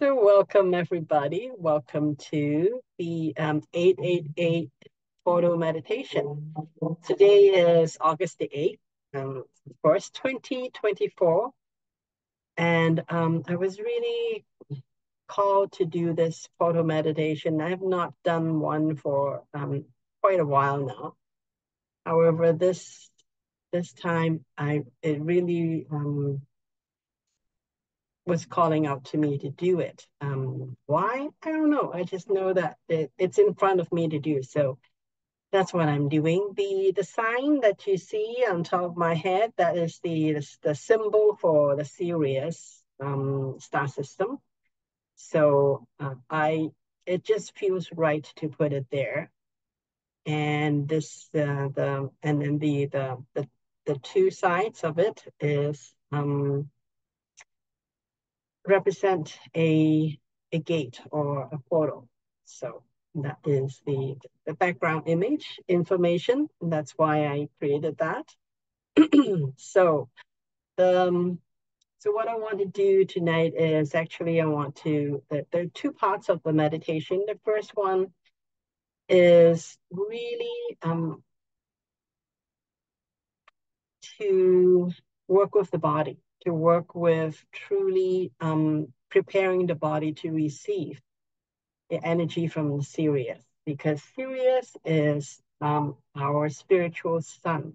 So welcome everybody. Welcome to the um, 888 portal meditation. Today is August the 8th, um, first 2024. And um, I was really called to do this portal meditation. I have not done one for um, quite a while now. However, this this time I it really um, was calling out to me to do it. Um, why? I don't know. I just know that it, it's in front of me to do. So that's what I'm doing. The the sign that you see on top of my head, that is the the, symbol for the Sirius um, star system. So uh, I it just feels right to put it there. And this uh, the and then the the the the two sides of it is um, represent a, a gate or a portal. So that is the, the background image information. That's why I created that. so the, um, so what I want to do tonight is actually I want to, there are two parts of the meditation. The first one is really um, to work with the body to work with truly um, preparing the body to receive the energy from Sirius, because Sirius is um, our spiritual sun.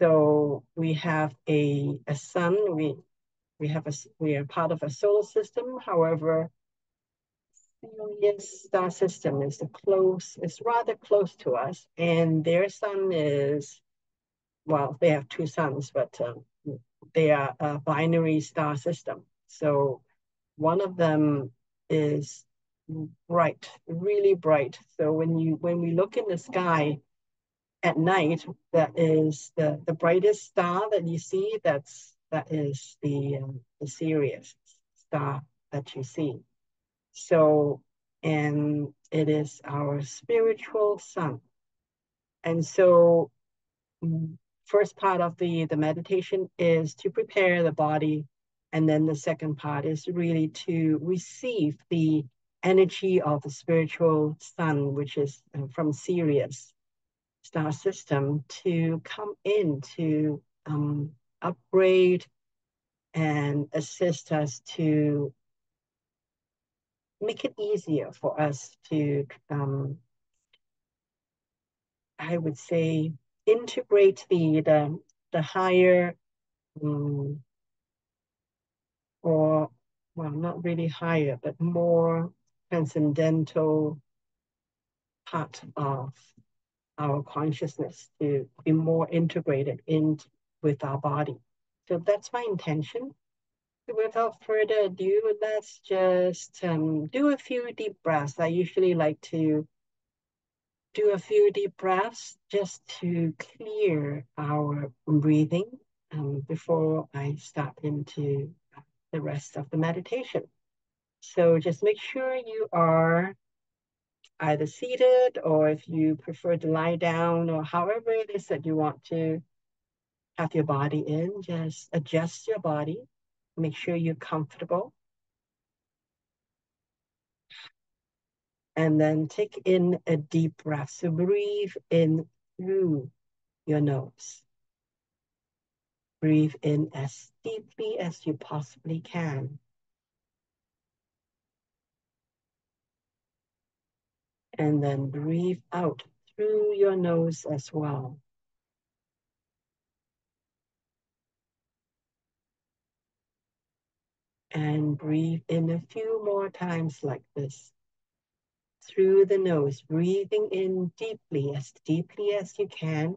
So we have a, a sun, we, we have a, we are part of a solar system. However, Sirius star system is the close, is rather close to us, and their sun is, well, they have two suns, but um, they are a binary star system. So one of them is bright, really bright. So when you when we look in the sky at night, that is the the brightest star that you see. That's that is the um, the Sirius star that you see. So and it is our spiritual sun. And so first part of the, the meditation is to prepare the body. And then the second part is really to receive the energy of the spiritual sun, which is uh, from Sirius star system, to come in to um, upgrade and assist us to make it easier for us to, um, I would say, integrate the the, the higher um, or well not really higher but more transcendental part of our consciousness to be more integrated in with our body. So that's my intention. Without further ado let's just um, do a few deep breaths. I usually like to do a few deep breaths just to clear our breathing um, before I start into the rest of the meditation. So just make sure you are either seated or if you prefer to lie down or however it is that you want to have your body in, just adjust your body. Make sure you're comfortable. And then take in a deep breath. So breathe in through your nose. Breathe in as deeply as you possibly can. And then breathe out through your nose as well. And breathe in a few more times like this through the nose, breathing in deeply, as deeply as you can.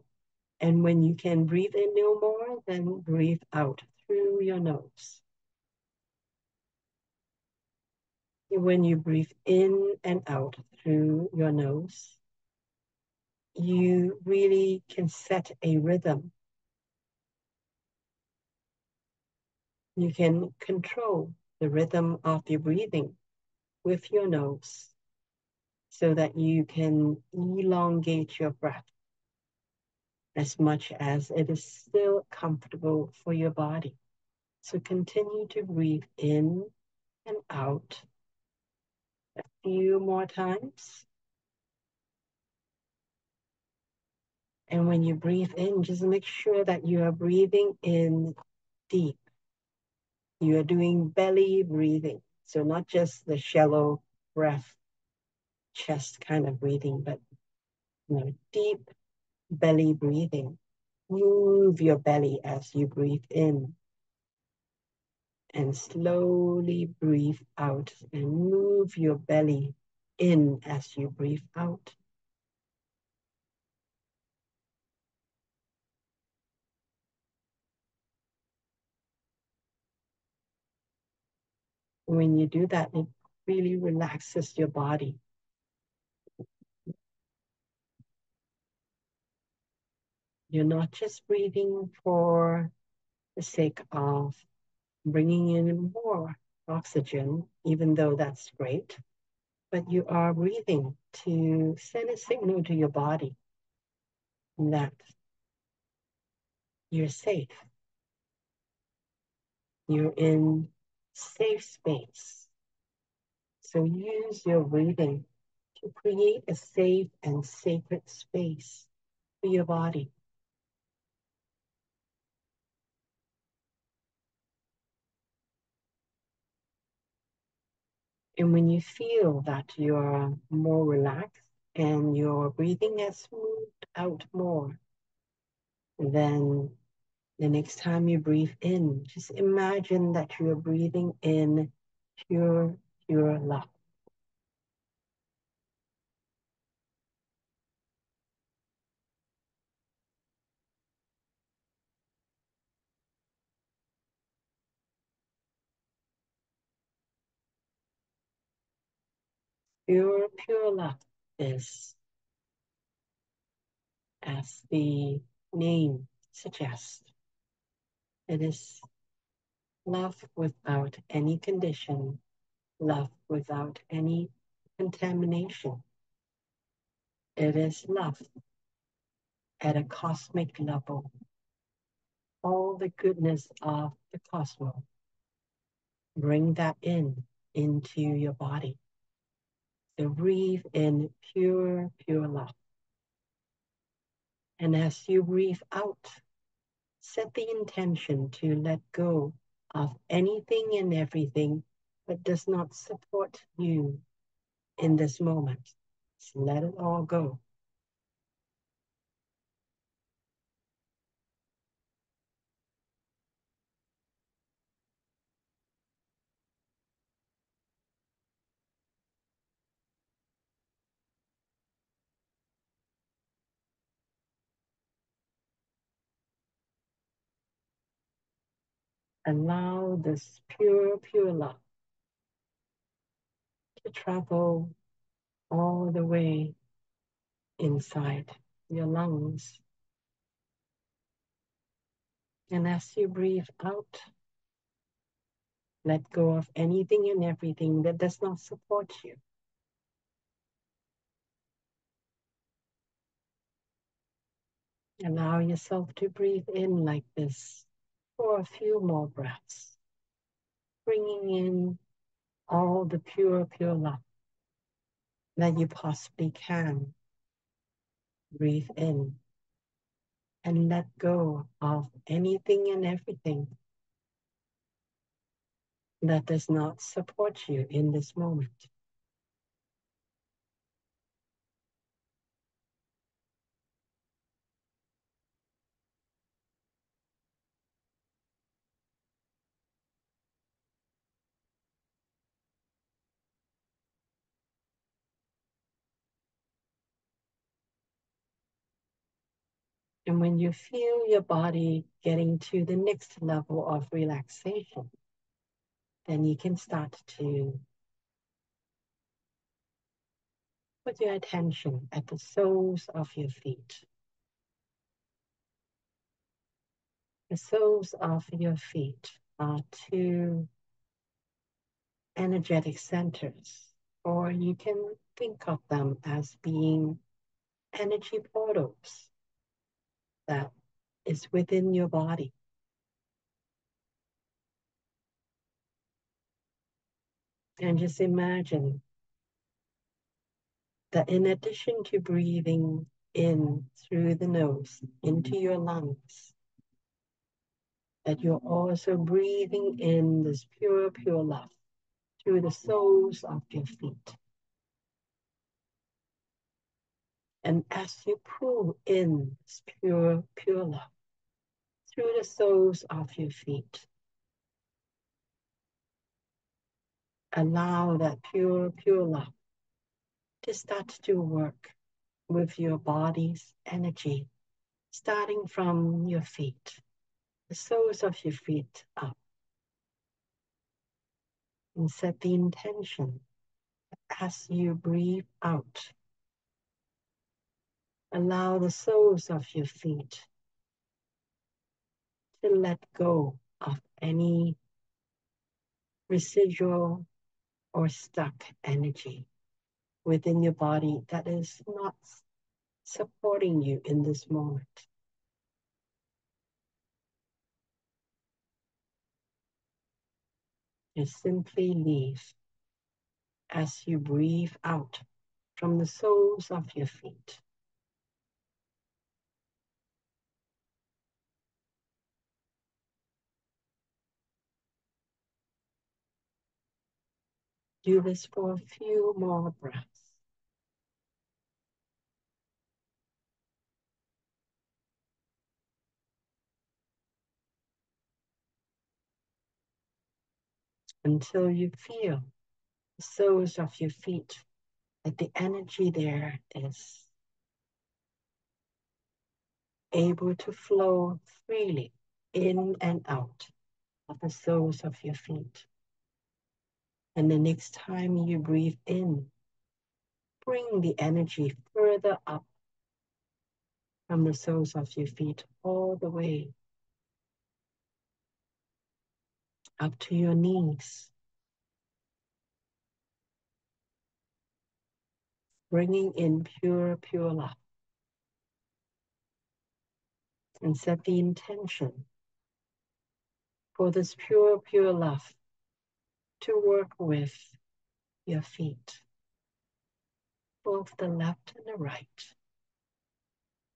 And when you can breathe in no more, then breathe out through your nose. When you breathe in and out through your nose, you really can set a rhythm. You can control the rhythm of your breathing with your nose so that you can elongate your breath as much as it is still comfortable for your body. So continue to breathe in and out. A few more times. And when you breathe in, just make sure that you are breathing in deep. You are doing belly breathing. So not just the shallow breath, chest kind of breathing, but you know, deep belly breathing. Move your belly as you breathe in. And slowly breathe out and move your belly in as you breathe out. When you do that, it really relaxes your body. You're not just breathing for the sake of bringing in more oxygen, even though that's great, but you are breathing to send a signal to your body that you're safe. You're in safe space. So use your breathing to create a safe and sacred space for your body. And when you feel that you're more relaxed and your breathing has smoothed out more, then the next time you breathe in, just imagine that you're breathing in pure, pure love. Pure, pure love is, as the name suggests, it is love without any condition, love without any contamination. It is love at a cosmic level. All the goodness of the cosmos. Bring that in into your body. So breathe in pure, pure love. And as you breathe out, set the intention to let go of anything and everything that does not support you in this moment. Just let it all go. Allow this pure, pure love to travel all the way inside your lungs. And as you breathe out, let go of anything and everything that does not support you. Allow yourself to breathe in like this for a few more breaths, bringing in all the pure, pure love that you possibly can. Breathe in and let go of anything and everything that does not support you in this moment. And when you feel your body getting to the next level of relaxation, then you can start to put your attention at the soles of your feet. The soles of your feet are two energetic centers, or you can think of them as being energy portals that is within your body. And just imagine that in addition to breathing in through the nose into your lungs, that you're also breathing in this pure, pure love through the soles of your feet. And as you pull in this pure, pure love through the soles of your feet, allow that pure, pure love to start to work with your body's energy, starting from your feet, the soles of your feet up. And set the intention as you breathe out. Allow the soles of your feet to let go of any residual or stuck energy within your body that is not supporting you in this moment. Just simply leave as you breathe out from the soles of your feet. Do this for a few more breaths. Until you feel the soles of your feet, that the energy there is able to flow freely in and out of the soles of your feet. And the next time you breathe in, bring the energy further up from the soles of your feet all the way up to your knees. Bringing in pure, pure love. And set the intention for this pure, pure love to work with your feet, both the left and the right,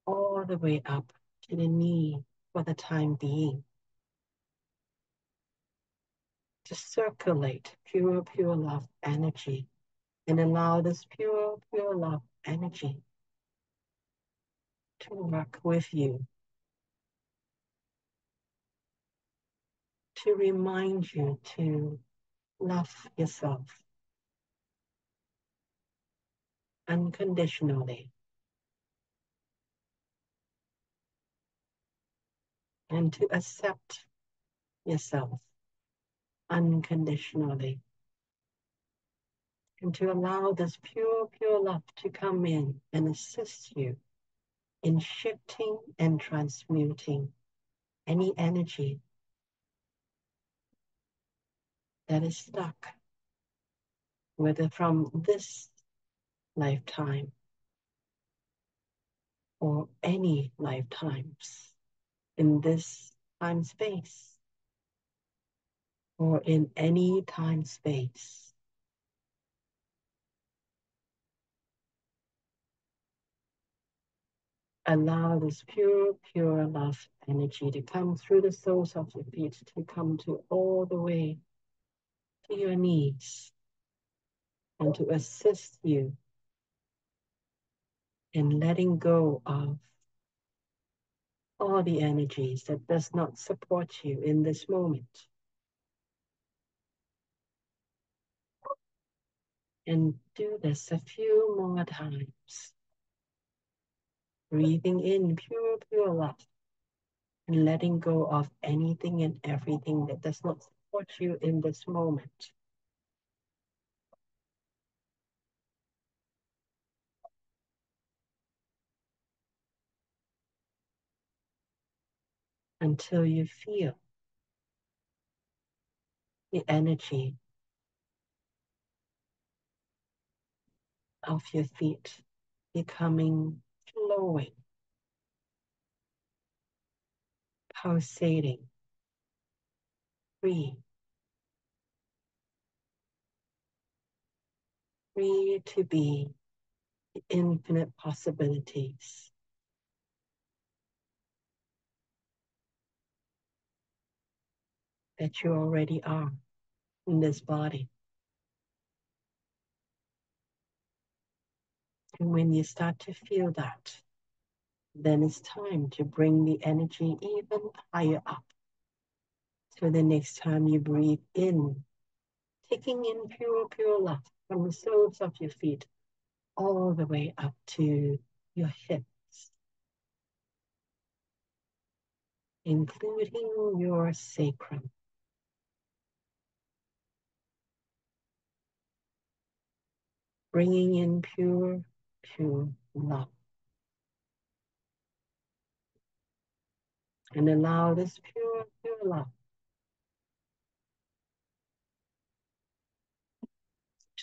all the way up to the knee for the time being. To circulate pure, pure love energy and allow this pure, pure love energy to work with you. To remind you to love yourself unconditionally. And to accept yourself unconditionally. And to allow this pure, pure love to come in and assist you in shifting and transmuting any energy that is stuck, whether from this lifetime or any lifetimes in this time space or in any time space. Allow this pure, pure love energy to come through the soles of your feet, to come to all the way to your needs and to assist you in letting go of all the energies that does not support you in this moment. And do this a few more times. Breathing in pure, pure love and letting go of anything and everything that does not support you in this moment. Until you feel the energy of your feet becoming flowing, pulsating, free. free to be the infinite possibilities. That you already are in this body. And when you start to feel that, then it's time to bring the energy even higher up. So the next time you breathe in, taking in pure, pure love from the soles of your feet all the way up to your hips, including your sacrum. Bringing in pure, pure love. And allow this pure, pure love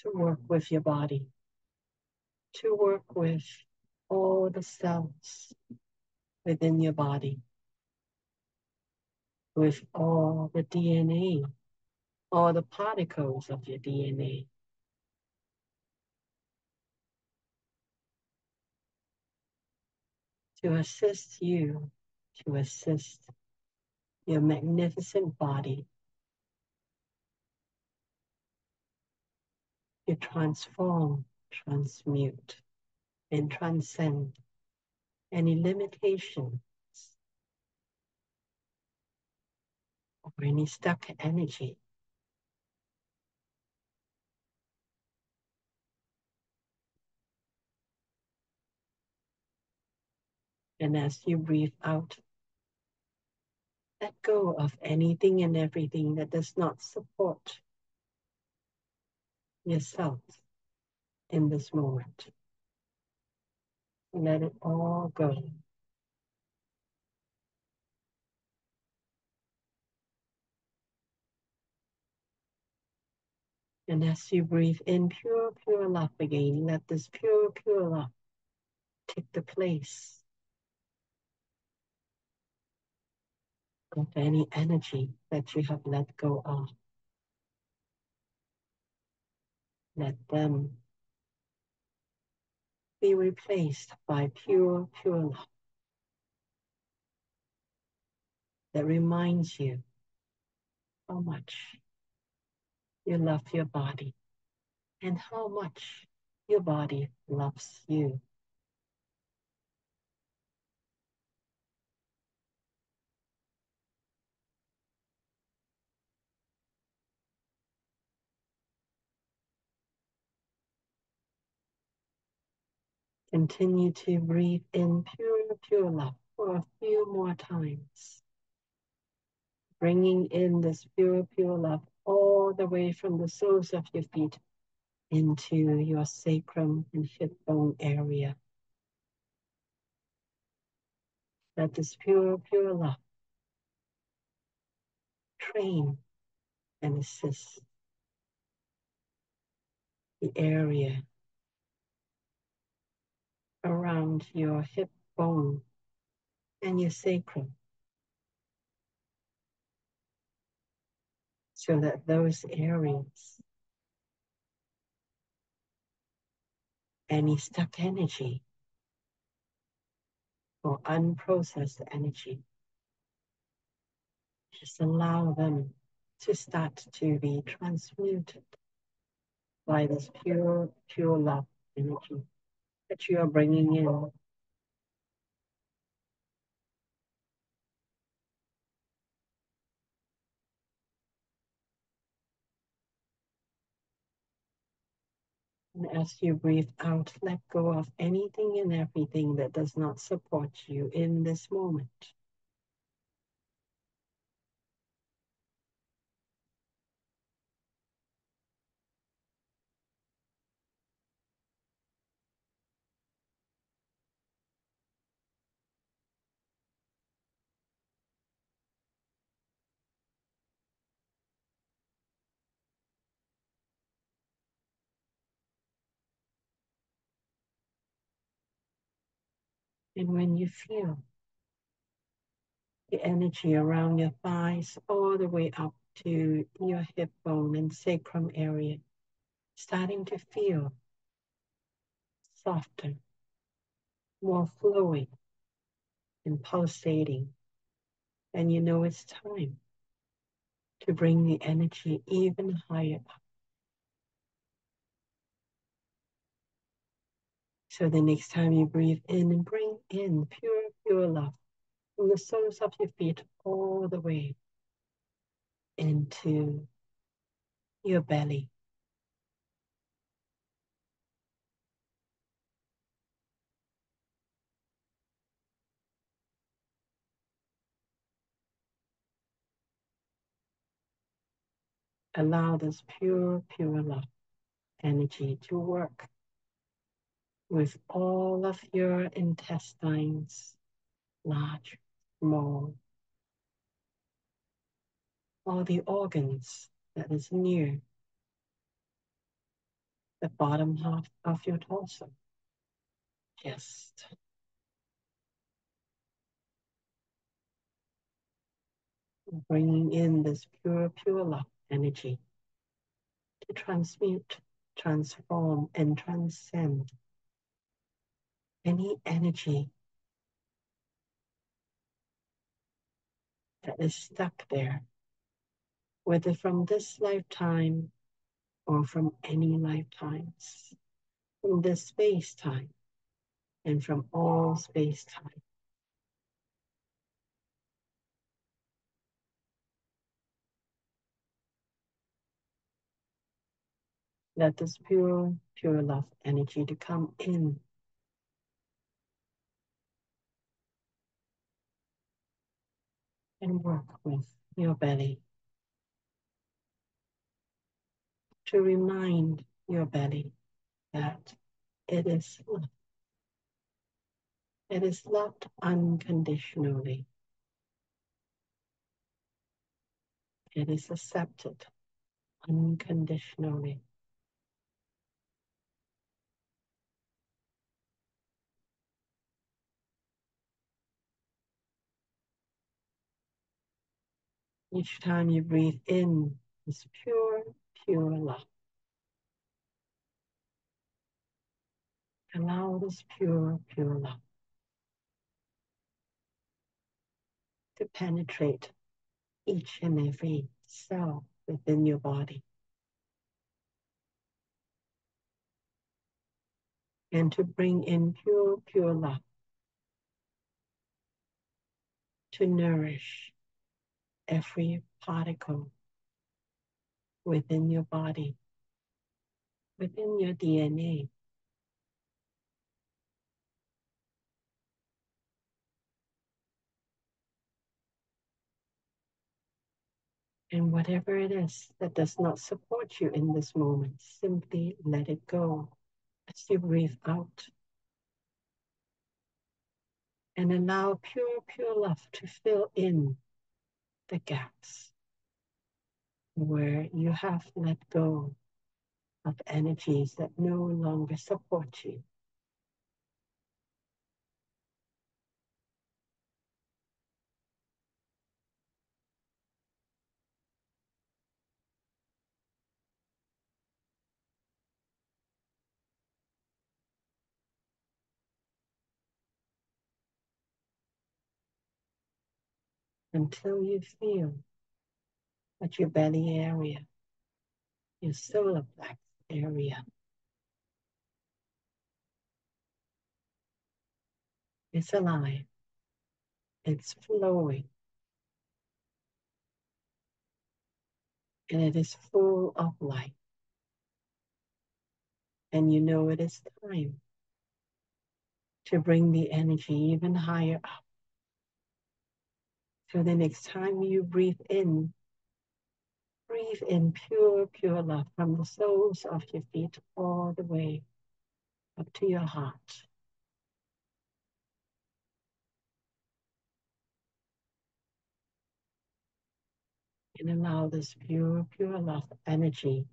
to work with your body, to work with all the cells within your body, with all the DNA, all the particles of your DNA. To assist you, to assist your magnificent body you transform, transmute, and transcend any limitations or any stuck energy. And as you breathe out, let go of anything and everything that does not support yourself in this moment. Let it all go. And as you breathe in pure, pure love again, let this pure, pure love take the place of any energy that you have let go of. Let them be replaced by pure, pure love that reminds you how much you love your body and how much your body loves you. Continue to breathe in pure, pure love for a few more times. Bringing in this pure, pure love all the way from the soles of your feet into your sacrum and hip bone area. Let this pure, pure love train and assist the area around your hip bone and your sacrum. So that those areas, any stuck energy or unprocessed energy, just allow them to start to be transmuted by this pure, pure love energy that you are bringing in. And as you breathe out, let go of anything and everything that does not support you in this moment. And when you feel the energy around your thighs all the way up to your hip bone and sacrum area, starting to feel softer, more flowing and pulsating. And you know it's time to bring the energy even higher up. So the next time you breathe in and bring in pure, pure love from the soles of your feet all the way into your belly. Allow this pure, pure love energy to work with all of your intestines, large, small, all the organs that is near the bottom half of your torso, chest, bringing in this pure, pure love energy to transmute, transform, and transcend any energy that is stuck there, whether from this lifetime or from any lifetimes, from this space time and from all space time. Let this pure, pure love energy to come in. And work with your belly to remind your belly that it is loved. It is loved unconditionally. It is accepted unconditionally. Each time you breathe in this pure, pure love. Allow this pure, pure love to penetrate each and every cell within your body. And to bring in pure, pure love to nourish every particle within your body, within your DNA. And whatever it is that does not support you in this moment, simply let it go as you breathe out. And allow pure, pure love to fill in the gaps where you have let go of energies that no longer support you. Until you feel that your belly area, your solar plexus area, is alive, it's flowing, and it is full of light. And you know it is time to bring the energy even higher up. So the next time you breathe in, breathe in pure, pure love from the soles of your feet all the way up to your heart. And allow this pure, pure love energy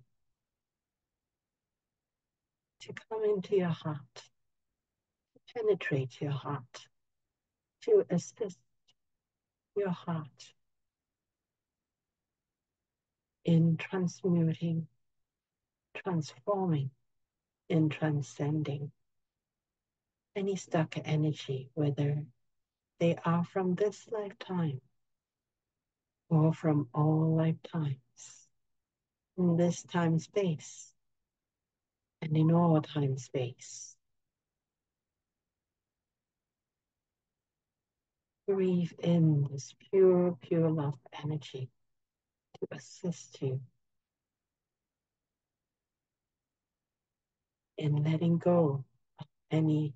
to come into your heart, to penetrate your heart, to assist your heart in transmuting, transforming, in transcending any stuck energy, whether they are from this lifetime or from all lifetimes, in this time space and in all time space. Breathe in this pure, pure love energy to assist you in letting go of any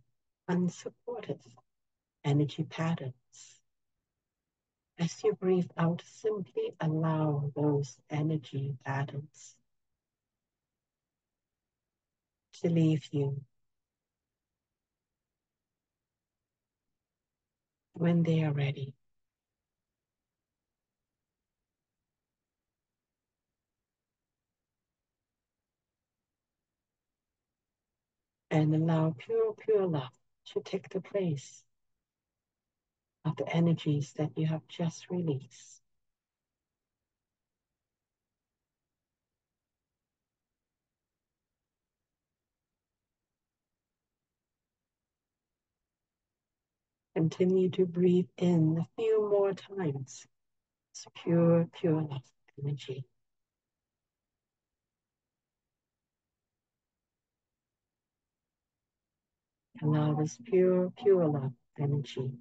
unsupportive energy patterns. As you breathe out, simply allow those energy patterns to leave you when they are ready. And allow pure, pure love to take the place of the energies that you have just released. Continue to breathe in a few more times. It's pure, pure love energy. Allow this pure, pure love energy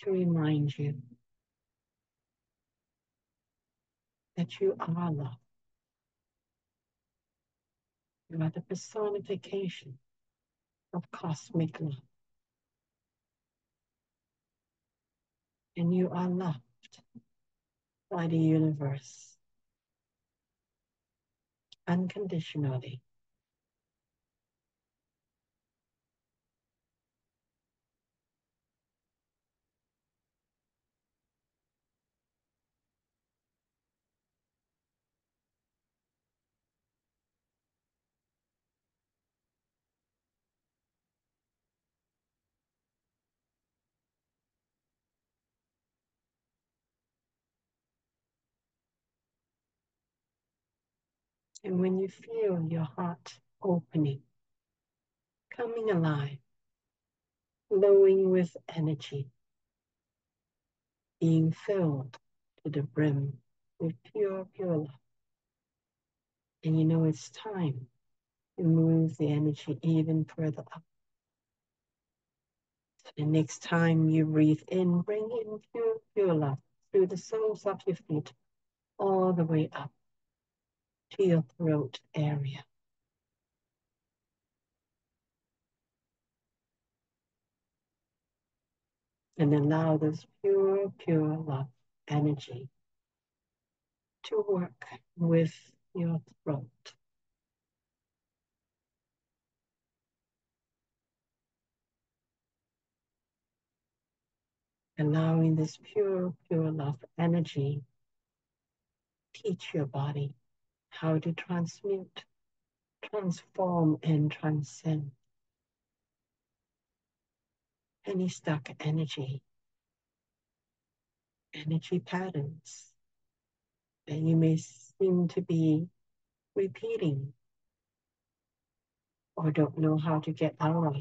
to remind you that you are love. You are the personification of cosmic love. And you are loved by the universe unconditionally. And when you feel your heart opening, coming alive, flowing with energy, being filled to the brim with pure, pure love. And you know it's time to move the energy even further up. So the next time you breathe in, bring in pure, pure love through the soles of your feet, all the way up to your throat area. And allow this pure, pure love energy to work with your throat. Allowing this pure, pure love energy teach your body how to transmute, transform, and transcend any stuck energy, energy patterns that you may seem to be repeating or don't know how to get out of.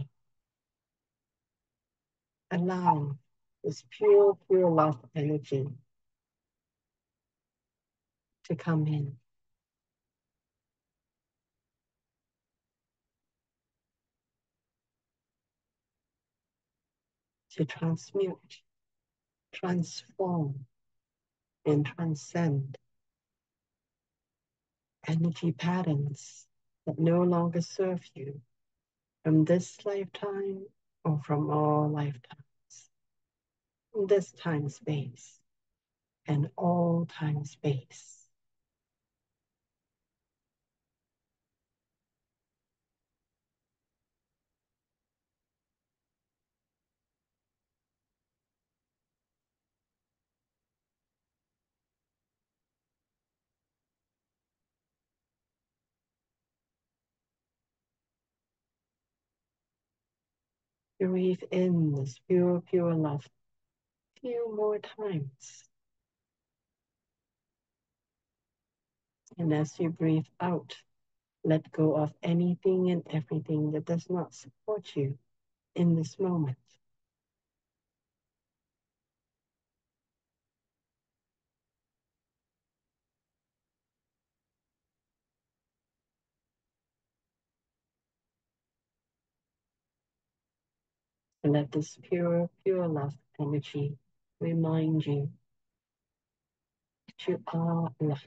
Allow this pure, pure love energy to come in. To transmute, transform, and transcend energy patterns that no longer serve you from this lifetime or from all lifetimes, this time space and all time space. Breathe in this pure, pure love few more times. And as you breathe out, Let go of anything and everything that does not support you in this moment. And let this pure, pure love energy remind you that you are love.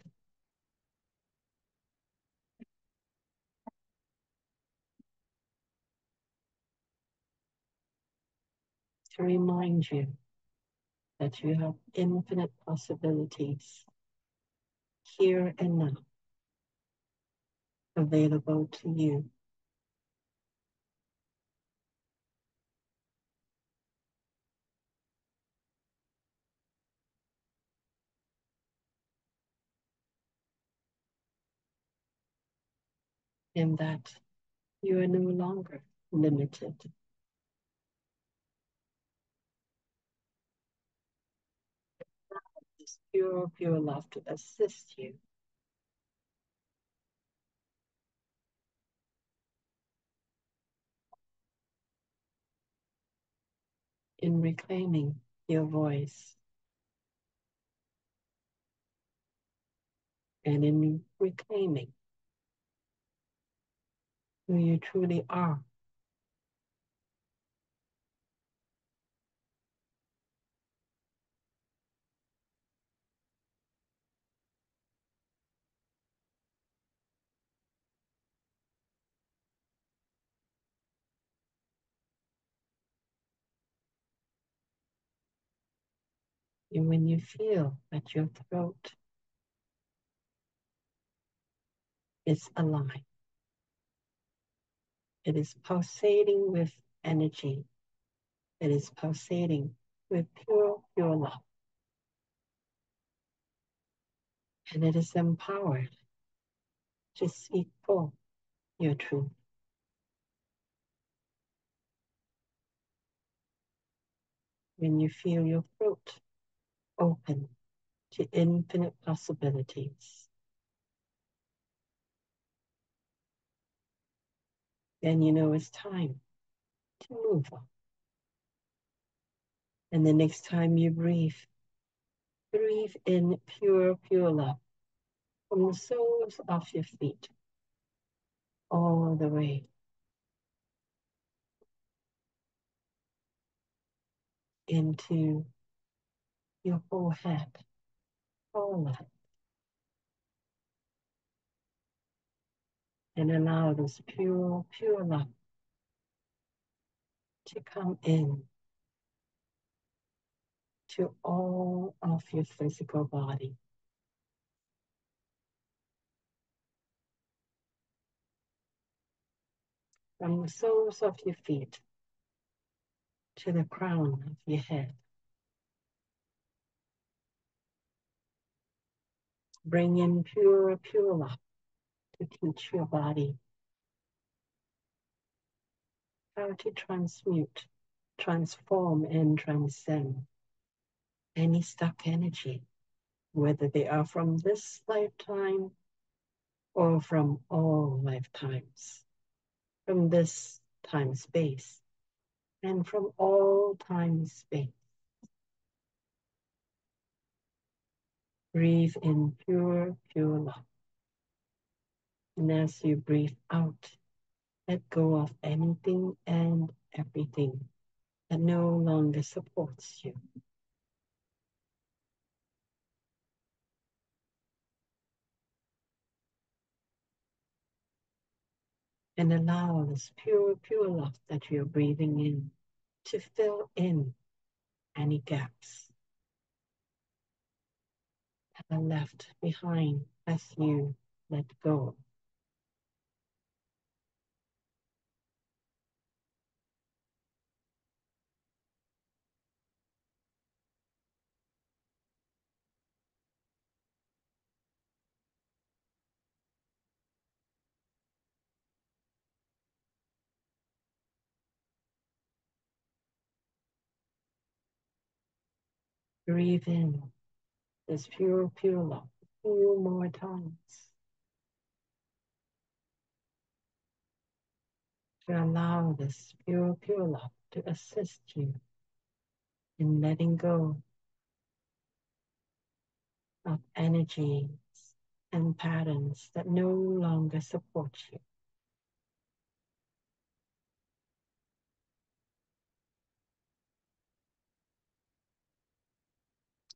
To remind you that you have infinite possibilities here and now available to you. And that you are no longer limited. This pure, pure love to assist you in reclaiming your voice and in reclaiming who you truly are. And when you feel that your throat is alive, it is pulsating with energy, it is pulsating with pure, pure love. And it is empowered to seek for your truth. When you feel your throat open to infinite possibilities, then you know it's time to move on. And the next time you breathe, breathe in pure, pure love from the soles of your feet all the way into your whole head, all of it. And allow this pure, pure love to come in to all of your physical body. From the soles of your feet to the crown of your head. Bring in pure, pure love to teach your body how to transmute, transform, and transcend any stuck energy, whether they are from this lifetime or from all lifetimes, from this time space, and from all time space. Breathe in pure, pure love. And as you breathe out, let go of anything and everything that no longer supports you. And allow this pure, pure love that you're breathing in to fill in any gaps that are left behind as you let go. Breathe in this pure, pure love a few more times. to allow this pure, pure love to assist you in letting go of energies and patterns that no longer support you.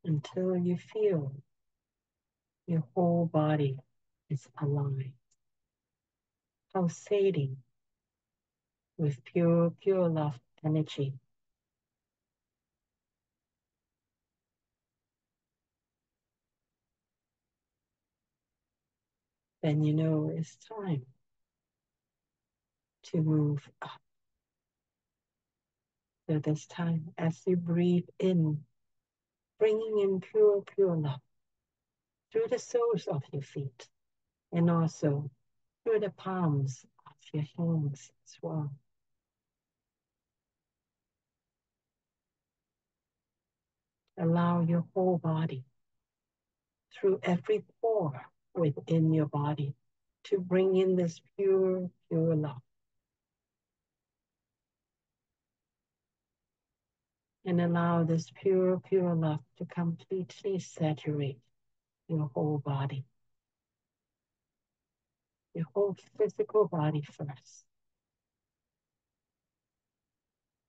Until you feel your whole body is aligned, pulsating with pure, pure love energy. Then you know it's time to move up. So this time, as you breathe in, bringing in pure, pure love through the soles of your feet and also through the palms of your hands as well. Allow your whole body, through every pore within your body, to bring in this pure, pure love. And allow this pure, pure love to completely saturate your whole body, your whole physical body first.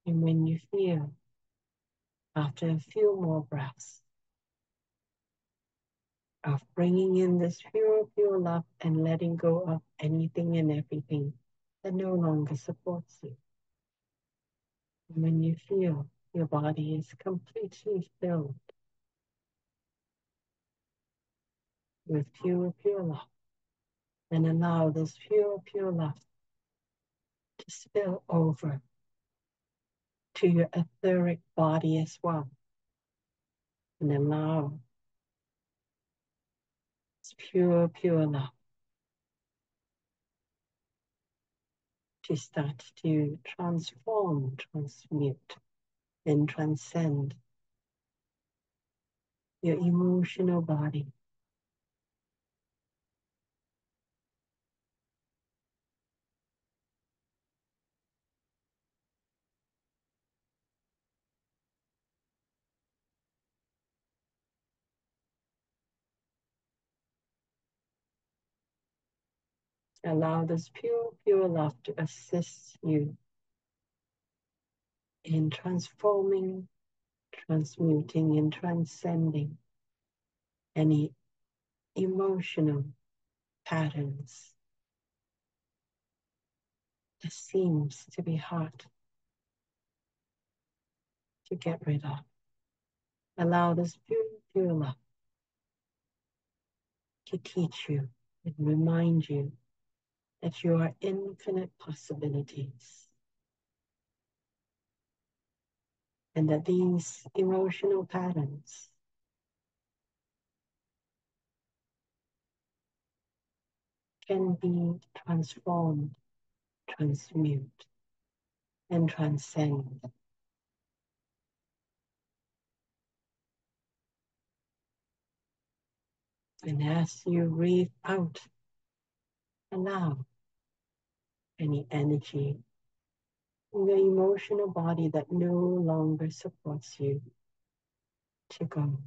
And when you feel after a few more breaths of bringing in this pure, pure love and letting go of anything and everything that no longer supports you. And when you feel your body is completely filled with pure, pure love, and allow this pure, pure love to spill over to your etheric body as well. And allow this pure, pure love to start to transform, transmute, and transcend your emotional body. Allow this pure, pure love to assist you in transforming, transmuting, and transcending any emotional patterns that seems to be hard to get rid of. Allow this pure, pure love to teach you and remind you that you are infinite possibilities. And that these emotional patterns can be transformed, transmute, and transcend. And as you breathe out, allow any energy the emotional body that no longer supports you to go,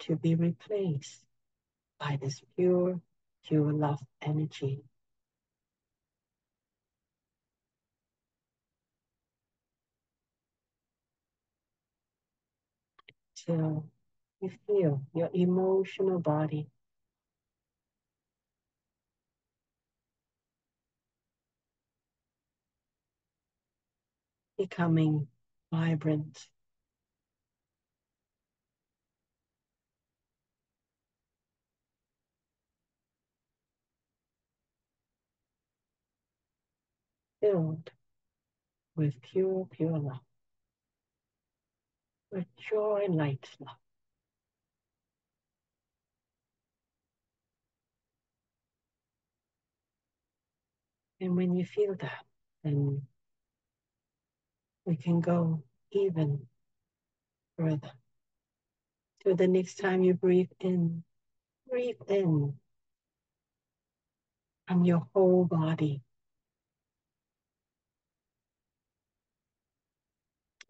to be replaced by this pure, pure love energy. Till you feel your emotional body becoming vibrant. Filled with pure, pure love, with joy light love. And when you feel that, then we can go even further. So the next time you breathe in, breathe in from your whole body.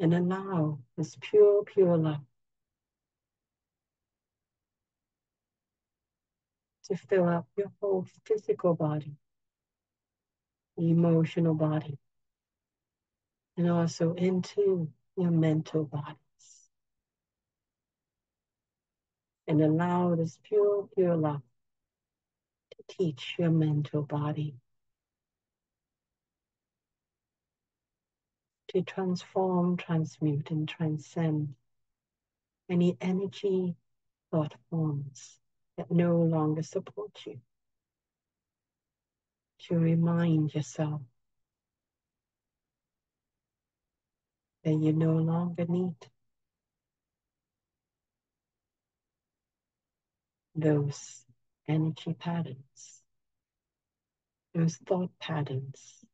and allow this pure, pure love to fill up your whole physical body, emotional body, and also into your mental bodies. And allow this pure, pure love to teach your mental body to transform, transmute, and transcend any energy thought forms that no longer support you. To remind yourself that you no longer need those energy patterns, those thought patterns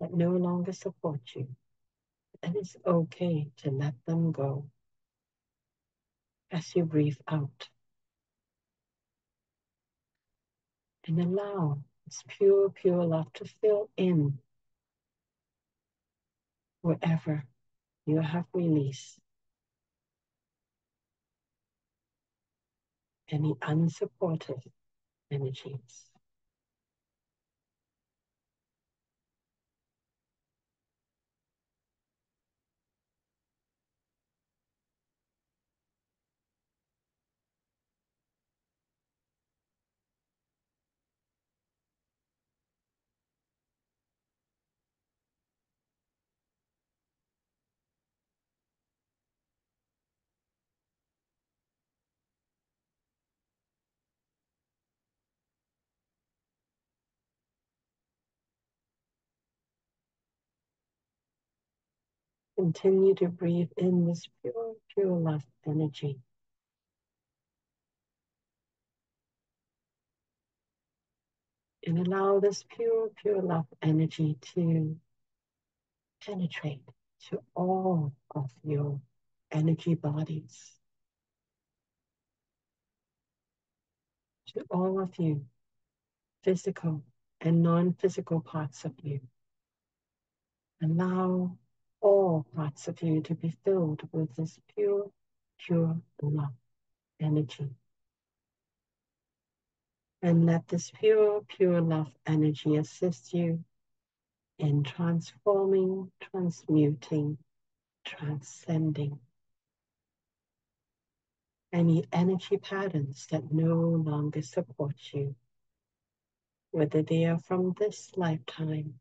that no longer support you. And it's okay to let them go as you breathe out. And allow this pure, pure love to fill in wherever you have released any unsupported energies. Continue to breathe in this pure, pure love energy. And allow this pure, pure love energy to penetrate to all of your energy bodies, to all of you, physical and non physical parts of you. Allow all parts of you to be filled with this pure, pure love energy. And let this pure, pure love energy assist you in transforming, transmuting, transcending any energy patterns that no longer support you, whether they are from this lifetime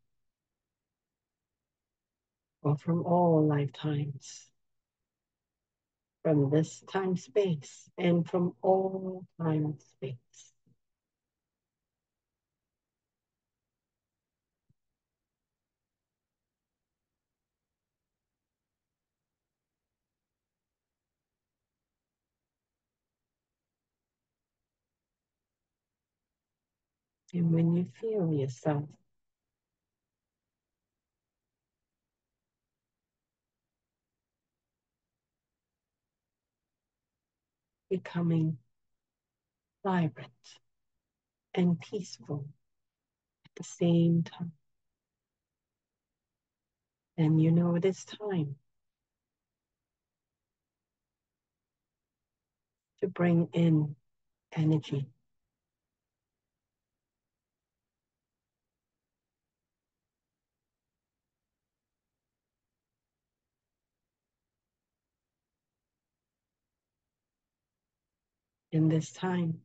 or from all lifetimes, from this time space and from all time space. And when you feel yourself becoming vibrant and peaceful at the same time. And you know it is time to bring in energy. In this time,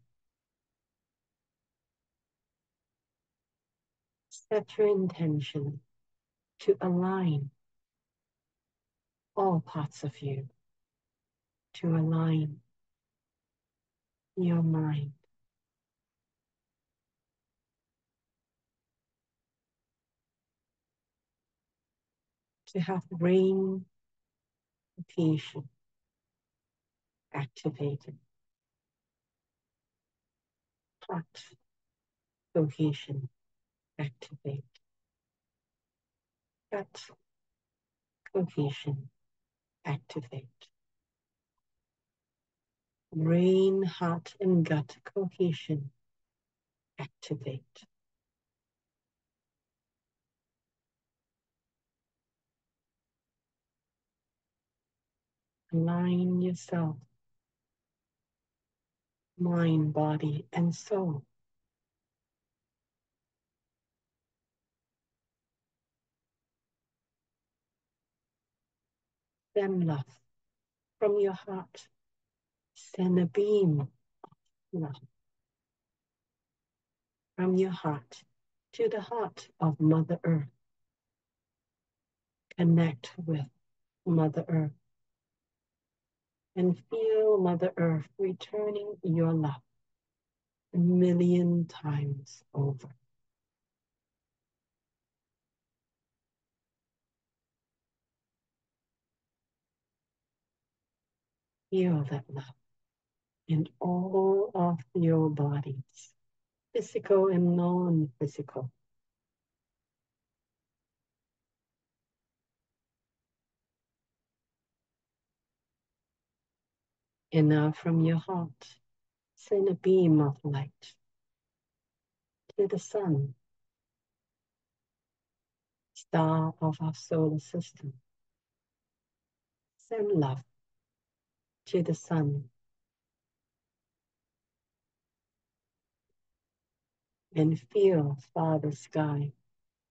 set your intention to align all parts of you, to align your mind. To have brain location activated, heart cohesion activate, gut cohesion activate. Brain, heart, and gut cohesion activate. Align yourself, mind, body, and soul. Send love from your heart. Send a beam of love from your heart to the heart of Mother Earth. Connect with Mother Earth and feel Mother Earth returning your love a million times over. Feel that love in all of your bodies, physical and non physical. And now from your heart, send a beam of light to the sun, star of our solar system. Send love to the sun and feel Father Sky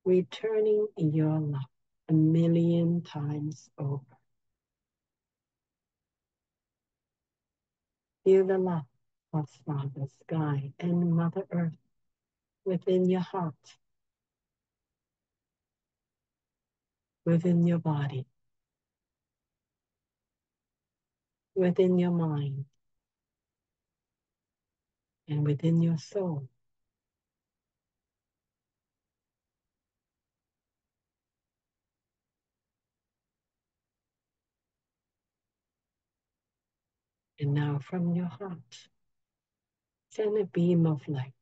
returning in your love a million times over. Feel the love of Father Sky and Mother Earth within your heart, within your body, within your mind, and within your soul. And now from your heart, send a beam of light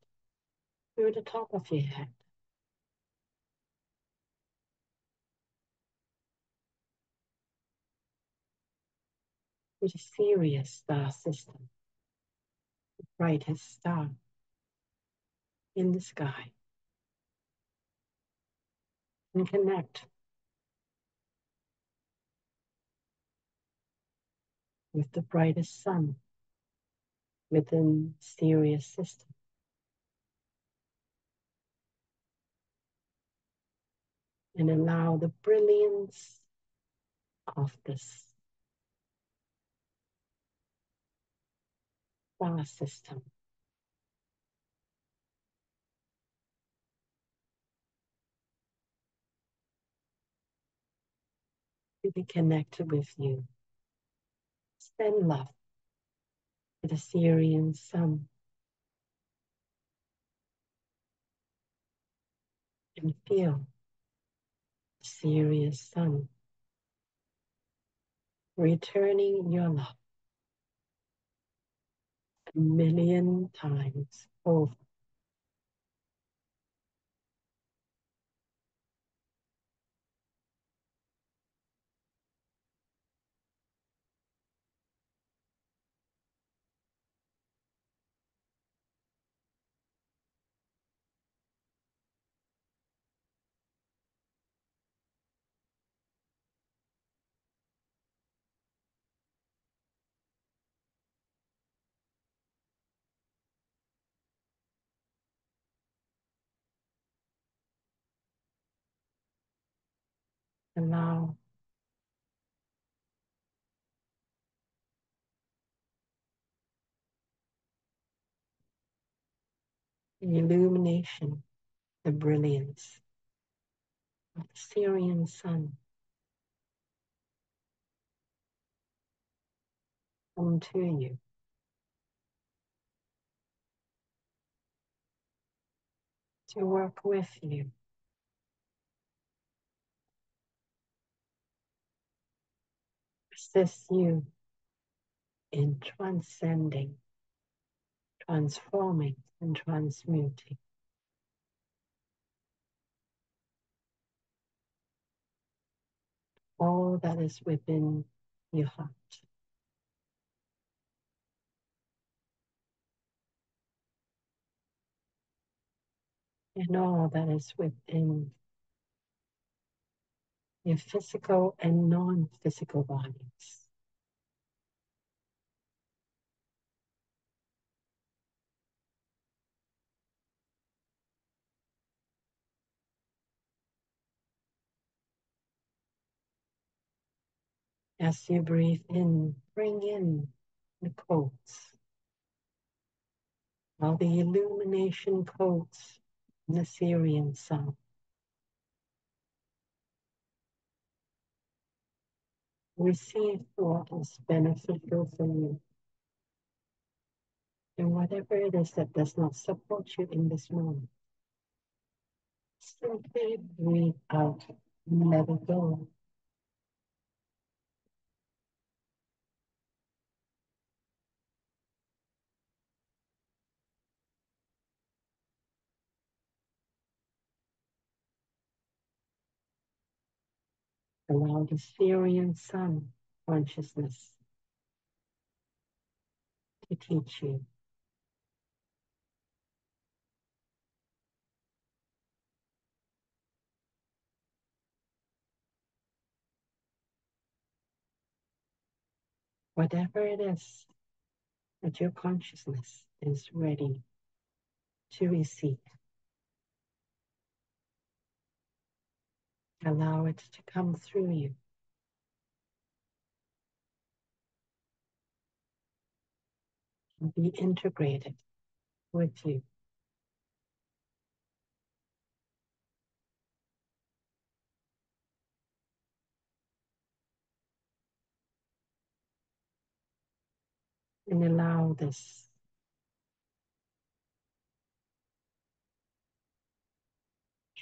through the top of your head. To the Sirius star system, the brightest star in the sky. And connect with the brightest sun within Sirius system. And allow the brilliance of this star system to be connected with you. Send love to the Sirian sun and feel the Sirian sun returning your love a million times over. Allow the illumination, the brilliance of the Sirian sun come to you. To work with you. Assist you in transcending, transforming, and transmuting. All that is within your heart. And all that is within your physical and non physical bodies. As you breathe in, bring in the codes, all the illumination codes in the Sirian sun. Receive what is beneficial for you. And whatever it is that does not support you in this moment, simply breathe out, let it go. Allow the Sirian sun consciousness to teach you. Whatever it is that your consciousness is ready to receive, allow it to come through you. And be integrated with you. and allow this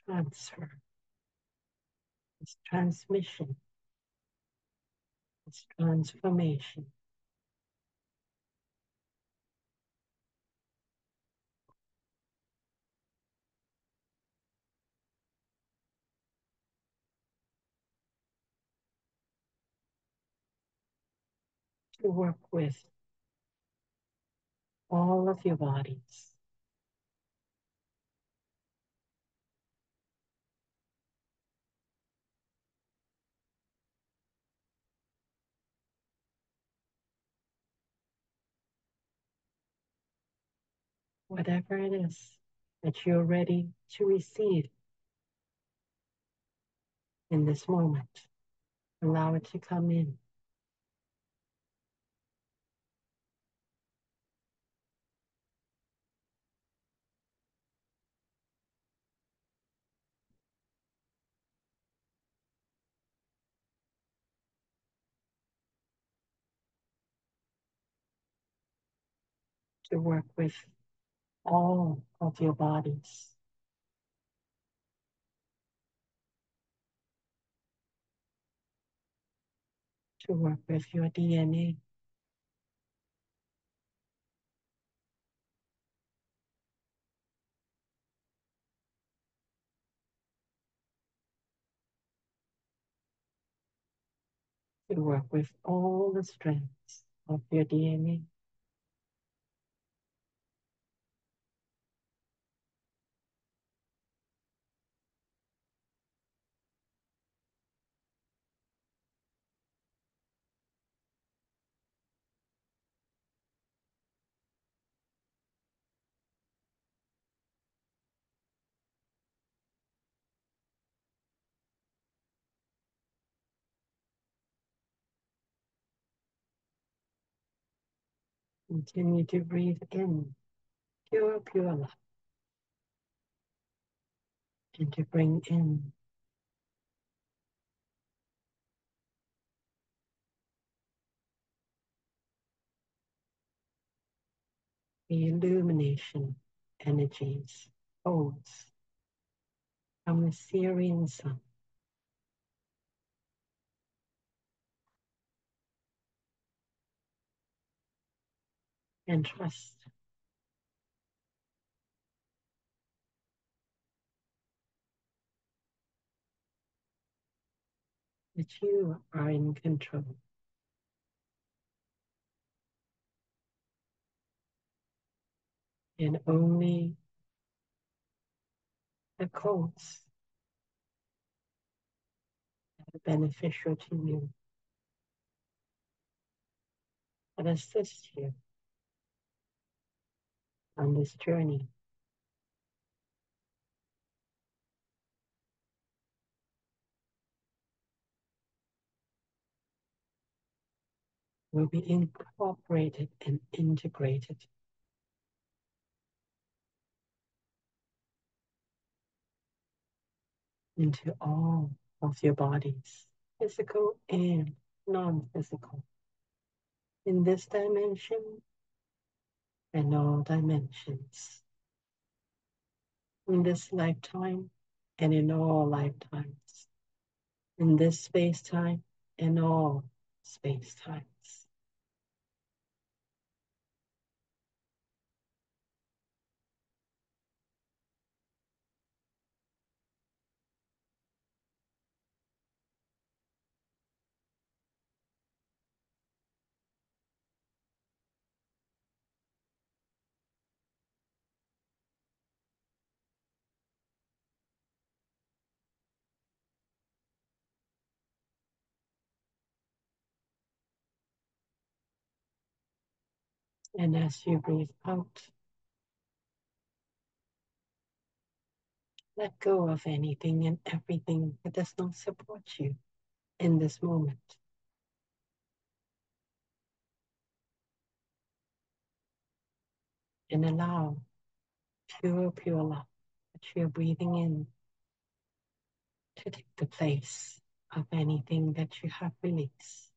transfer, this transmission, this transformation. To work with all of your bodies. Whatever it is that you're ready to receive in this moment, allow it to come in. to work with all of your bodies. To work with your DNA. To work with all the strengths of your DNA. Continue to breathe in pure, pure love. And to bring in the illumination energies, codes from the Sirian sun. And trust that you are in control. And only the codes that are beneficial to you, that assist you on this journey. will be incorporated and integrated into all of your bodies, physical and non-physical, in this dimension and all dimensions, in this lifetime and in all lifetimes, in this space-time and all space-times. And as you breathe out, let go of anything and everything that does not support you in this moment. And allow pure, pure love that you're breathing in to take the place of anything that you have released.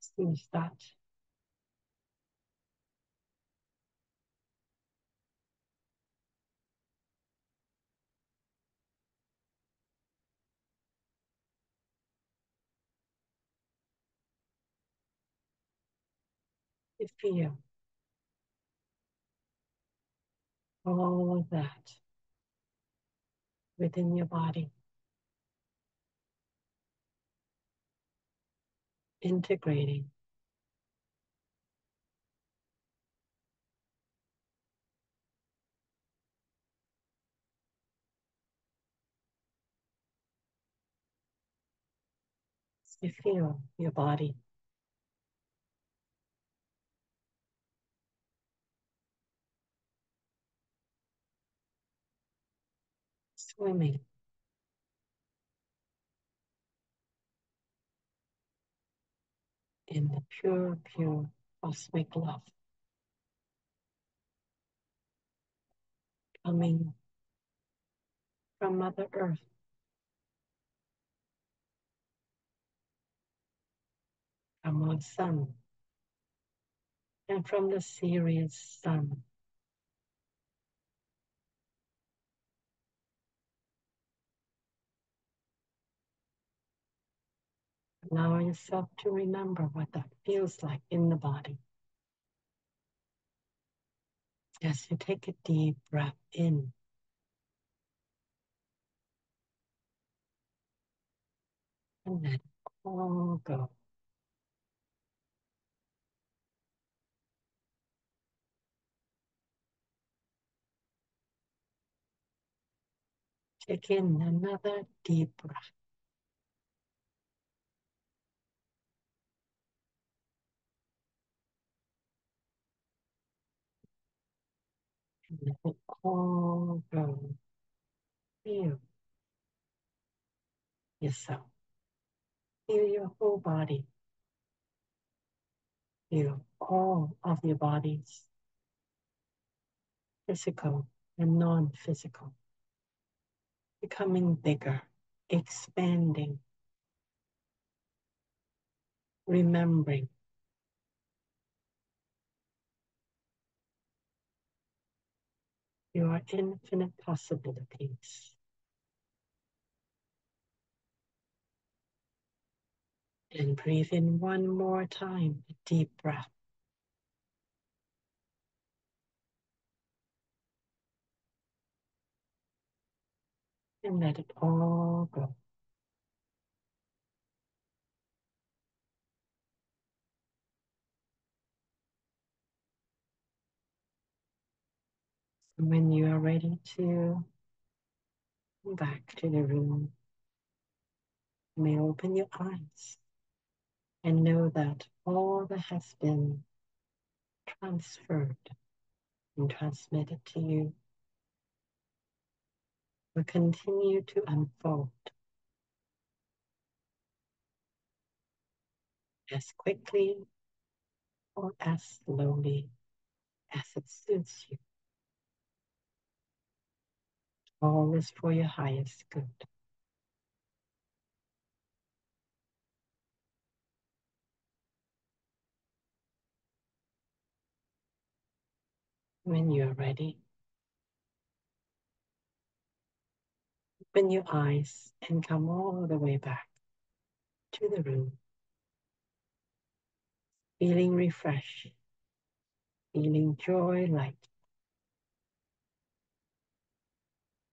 Seems that. You feel all of that within your body, integrating. You feel your body. Swimming in the pure, pure cosmic love. Coming from Mother Earth. From our sun. And from the Sirius sun. Allow yourself to remember what that feels like in the body. As you take a deep breath in, and let all go. Take in another deep breath. All go. Feel yourself. Feel your whole body. Feel all of your bodies, physical and non physical, becoming bigger, expanding, remembering your infinite possibilities. And breathe in one more time, a deep breath. And let it all go. When you are ready to come back to the room, you may open your eyes and know that all that has been transferred and transmitted to you will continue to unfold as quickly or as slowly as it suits you. All is for your highest good. When you're ready, open your eyes and come all the way back to the room, feeling refreshed, feeling joy, light,